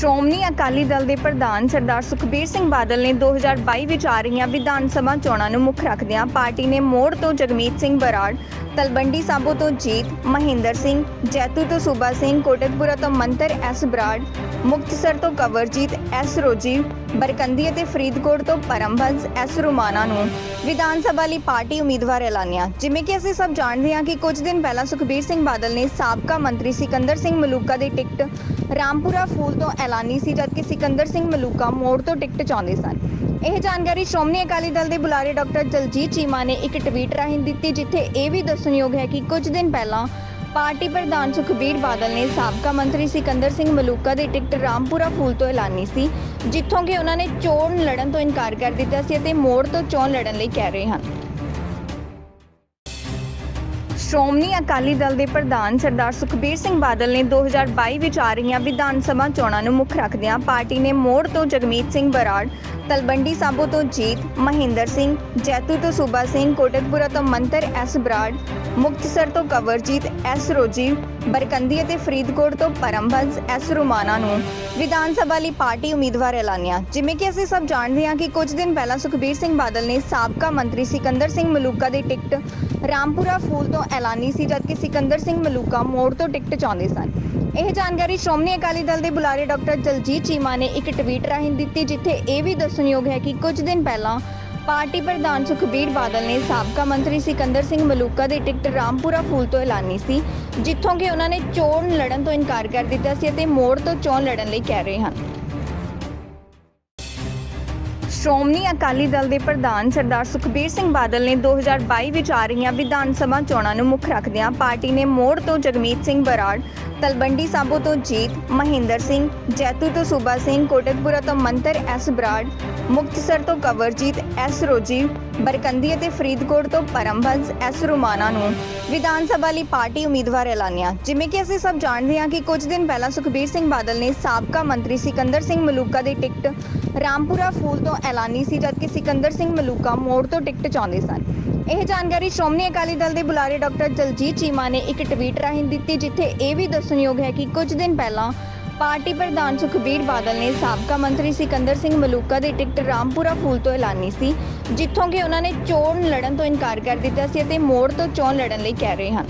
ਸ਼੍ਰੋਮਣੀ ਅਕਾਲੀ ਦਲ ਦੇ ਪ੍ਰਧਾਨ ਸਰਦਾਰ ਸੁਖਬੀਰ ਸਿੰਘ ਬਾਦਲ ਨੇ 2022 ਵਿੱਚ ਆ ਰਹੀਆਂ ਵਿਧਾਨ ਸਭਾ ਚੋਣਾਂ ਨੂੰ ਮੁੱਖ ਰੱਖਦਿਆਂ ਪਾਰਟੀ ਨੇ ਮੋੜ ਤੋਂ ਜਗਮੀਤ ਸਿੰਘ ਬਰਾੜ ਤਲਬੰਡੀ ਸਾਬੋ ਤੋਂ ਜੀਤ, ਮਹਿੰਦਰ ਸਿੰਘ, ਜੈਤੂ ਤੋਂ ਸੂਬਾ ਸਿੰਘ, ਕੋਟਕਪੁਰਾ ਤੋਂ ਮੰਤਰ ਐਸ ਬਰਾੜ, ਮੁਕਤਸਰ ਤੋਂ ਕਵਰਜੀਤ ਐਸ ਰੋਜੀ ਬਰਕੰਦੀ ਅਤੇ ਫਰੀਦਕੋਟ ਤੋਂ ਪਰਮਬੰਸ ਐਸ ਰੁਮਾਨਾ ਨੂੰ ਵਿਧਾਨ ਸਭਾ ਲਈ ਪਾਰਟੀ ਉਮੀਦਵਾਰ ਐਲਾਨਿਆ। ਜਿਵੇਂ ਕਿ ਅਸੀਂ ਸਭ ਜਾਣਦੇ ਹਾਂ ਕਿ ਕੁਝ ਦਿਨ ਪਹਿਲਾਂ ਸੁਖਬੀਰ ਸਿੰਘ ਬਾਦਲ ਨੇ ਸਾਬਕਾ ਮੰਤਰੀ ਸਿਕੰਦਰ ਸਿੰਘ ਮਲੂਕਾ ਦੀ ਟਿਕਟ ਰਾਮਪੁਰਾ ਫੂਲ ਤੋਂ ਐਲਾਨੀ ਸੀ, ਜਦਕਿ ਸਿਕੰਦਰ ਸਿੰਘ ਮਲੂਕਾ ਮੋੜ ਤੋਂ ਟਿਕਟ ਚਾਹੁੰਦੇ ਸਨ। ਇਹ ਜਾਣਕਾਰੀ ਸ਼੍ਰੋਮਣੀ ਅਕਾਲੀ ਦਲ ਦੇ ਬੁਲਾਰੇ ਡਾਕਟਰ ਦਲਜੀਤ ਚੀਮਾ ਨੇ ਇੱਕ ਟਵੀਟ ਰਾਹੀਂ ਦਿੱਤੀ, ਜਿੱਥੇ ਇਹ ਵੀ ਦੱਸਣਯੋਗ ਹੈ ਕਿ ਕੁਝ ਦਿਨ ਪਹਿਲਾਂ ਪਾਰਟੀ ਪ੍ਰਧਾਨ ਸੁਖਬੀਰ ਬਾਦਲ ਨੇ ਸਾਬਕਾ ਮੰਤਰੀ ਸਿਕੰਦਰ ਸਿੰਘ ਮਲੂਕਾ ਦੀ ਟਿਕਟ ਰਾਮਪੁਰਾ ਫੂਲ ਤੋਂ ਐਲਾਨੀ ਸੀ, ਜਿੱਥੋਂ ਕਿ ਉਹਨਾਂ ਨੇ ਚੋਣ ਲੜਨ ਤੋਂ ਇਨਕਾਰ ਕਰ ਦਿੱਤਾ ਸੀ ਅਤੇ ਮੋੜ ਤੋਂ ਚੋਣ ਲੜਨ ਲਈ ਕਹਿ ਰਹੇ ਹਨ। ਸ਼੍ਰੋਮਣੀ ਅਕਾਲੀ ਦਲ ਦੇ ਪ੍ਰਧਾਨ ਸਰਦਾਰ ਸੁਖਬੀਰ ਸਿੰਘ ਬਾਦਲ ਨੇ 2022 ਵਿੱਚ ਆ ਰਹੀਆਂ ਵਿਧਾਨ ਸਭਾ ਚੋਣਾਂ ਨੂੰ ਮੁੱਖ ਰੱਖਦਿਆਂ ਪਾਰਟੀ ਨੇ ਮੋੜ ਤੋਂ ਜਗਮੀਤ ਸਿੰਘ ਬਰਾੜ ਤਲਬੰਡੀ ਸਾਬੋ ਤੋਂ ਜੀਤ, ਮਹਿੰਦਰ ਸਿੰਘ, ਜੈਤੂ ਤੋਂ ਸੂਬਾ ਸਿੰਘ, ਕੋਟਕਪੁਰਾ ਤੋਂ ਮੰਤਰ ਐਸ ਬਰਾੜ, ਮੁਕਤਸਰ ਤੋਂ ਕਵਰਜੀਤ ਐਸ ਰੋਜੀ ਬਰਕੰਦੀ ਅਤੇ ਫਰੀਦਕੋਟ ਤੋਂ ਪਰਮਬੰਸ ਐਸ ਰੁਮਾਨਾ ਨੂੰ ਵਿਧਾਨ ਸਭਾ ਲਈ ਪਾਰਟੀ ਉਮੀਦਵਾਰ ਐਲਾਨਿਆ। ਜਿਵੇਂ ਕਿ ਅਸੀਂ ਸਭ ਜਾਣਦੇ ਹਾਂ ਕਿ ਕੁਝ ਦਿਨ ਪਹਿਲਾਂ ਸੁਖਬੀਰ ਸਿੰਘ ਬਾਦਲ ਨੇ ਸਾਬਕਾ ਮੰਤਰੀ ਸਿਕੰਦਰ ਸਿੰਘ ਮਲੂਕਾ ਦੀ ਟਿਕਟ ਰਾਮਪੁਰਾ ਫੂਲ ਤੋਂ ਐਲਾਨੀ ਸੀ, ਜਦਕਿ ਸਿਕੰਦਰ ਸਿੰਘ ਮਲੂਕਾ ਮੋੜ ਤੋਂ ਟਿਕਟ ਚਾਹੁੰਦੇ ਸਨ। ਇਹ ਜਾਣਕਾਰੀ ਸ਼੍ਰੋਮਣੀ ਅਕਾਲੀ ਦਲ ਦੇ ਬੁਲਾਰੇ ਡਾਕਟਰ ਦਲਜੀਤ ਚੀਮਾ ਨੇ ਇੱਕ ਟਵੀਟ ਰਾਹੀਂ ਦਿੱਤੀ, ਜਿੱਥੇ ਇਹ ਵੀ ਦੱਸਣਯੋਗ ਹੈ ਕਿ ਕੁਝ ਦਿਨ ਪਹਿਲਾਂ ਪਾਰਟੀ ਪ੍ਰਧਾਨ ਸੁਖਬੀਰ ਬਾਦਲ ਨੇ ਸਾਬਕਾ ਮੰਤਰੀ ਸਿਕੰਦਰ ਸਿੰਘ ਮਲੂਕਾ ਦੀ ਟਿਕਟ ਰਾਮਪੁਰਾ ਫੂਲ ਤੋਂ ਐਲਾਨੀ ਸੀ, ਜਿੱਥੋਂ ਕਿ ਉਹਨਾਂ ਨੇ ਚੋਣ ਲੜਨ ਤੋਂ ਇਨਕਾਰ ਕਰ ਦਿੱਤਾ ਸੀ ਅਤੇ ਮੋੜ ਤੋਂ ਚੋਣ ਲੜਨ ਲਈ ਕਹਿ ਰਹੇ ਹਨ। ਸ਼੍ਰੋਮਣੀ ਅਕਾਲੀ ਦਲ ਦੇ ਪ੍ਰਧਾਨ ਸਰਦਾਰ ਸੁਖਬੀਰ ਸਿੰਘ ਬਾਦਲ ਨੇ 2022 ਵਿੱਚ ਆ ਰਹੀਆਂ ਵਿਧਾਨ ਸਭਾ ਚੋਣਾਂ ਨੂੰ ਮੁੱਖ ਰੱਖਦਿਆਂ ਪਾਰਟੀ ਨੇ ਮੋੜ ਤੋਂ ਜਗਮੀਤ ਸਿੰਘ ਬਰਾੜ, ਤਲਵੰਡੀ ਸਾਬੋ ਤੋਂ ਜੀਤ, ਮਹਿੰਦਰ ਸਿੰਘ, ਜੈਤੂ ਤੋਂ ਸੂਬਾ ਸਿੰਘ, ਕੋਟਕਪੁਰਾ ਤੋਂ ਮੰਤਰ ਐਸ ਬਰਾੜ, ਮੁਕਤਸਰ ਤੋਂ ਕਵਰਜੀਤ ਐਸ ਰੋਜੀ ਬਰਕੰਦੀ ਅਤੇ ਫਰੀਦਕੋਟ ਤੋਂ ਪਰਮਬੰਸ ਐਸ ਰੁਮਾਨਾ ਨੂੰ ਵਿਧਾਨ ਸਭਾ ਲਈ ਪਾਰਟੀ ਉਮੀਦਵਾਰ ਐਲਾਨਿਆ। ਜਿਵੇਂ ਕਿ ਅਸੀਂ ਸਭ ਜਾਣਦੇ ਹਾਂ ਕਿ ਕੁਝ ਦਿਨ ਪਹਿਲਾਂ ਸੁਖਬੀਰ ਸਿੰਘ ਬਾਦਲ ਨੇ ਸਾਬਕਾ ਮੰਤਰੀ ਸਿਕੰਦਰ ਸਿੰਘ ਮਲੂਕਾ ਦੀ ਟਿਕਟ ਰਾਮਪੁਰਾ ਫੂਲ ਤੋਂ ਐਲਾਨੀ ਸੀ, ਜਦਕਿ ਸਿਕੰਦਰ ਸਿੰਘ ਮਲੂਕਾ ਮੋੜ ਤੋਂ ਟਿਕਟ ਚਾਹੁੰਦੇ ਸਨ। ਇਹ ਜਾਣਕਾਰੀ ਸ਼੍ਰੋਮਣੀ ਅਕਾਲੀ ਦਲ ਦੇ ਬੁਲਾਰੇ ਡਾਕਟਰ ਦਲਜੀਤ ਚੀਮਾ ਨੇ ਇੱਕ ਟਵੀਟ ਰਾਹੀਂ ਦਿੱਤੀ, ਜਿੱਥੇ ਇਹ ਵੀ ਦੱਸਣਯੋਗ ਹੈ ਕਿ ਕੁਝ ਦਿਨ ਪਹਿਲਾਂ ਪਾਰਟੀ ਪ੍ਰਧਾਨ ਸੁਖਬੀਰ ਬਾਦਲ ਨੇ ਸਾਬਕਾ ਮੰਤਰੀ ਸਿਕੰਦਰ ਸਿੰਘ ਮਲੂਕਾ ਦੀ ਟਿਕਟ ਰਾਮਪੁਰਾ ਫੂਲ ਤੋਂ ਐਲਾਨੀ ਸੀ, ਜਿੱਥੋਂ ਕਿ ਉਹਨਾਂ ਨੇ ਚੋਣ ਲੜਨ ਤੋਂ ਇਨਕਾਰ ਕਰ ਦਿੱਤਾ ਸੀ ਅਤੇ ਮੋੜ ਤੋਂ ਚੋਣ ਲੜਨ ਲਈ ਕਹਿ ਰਹੇ ਹਨ।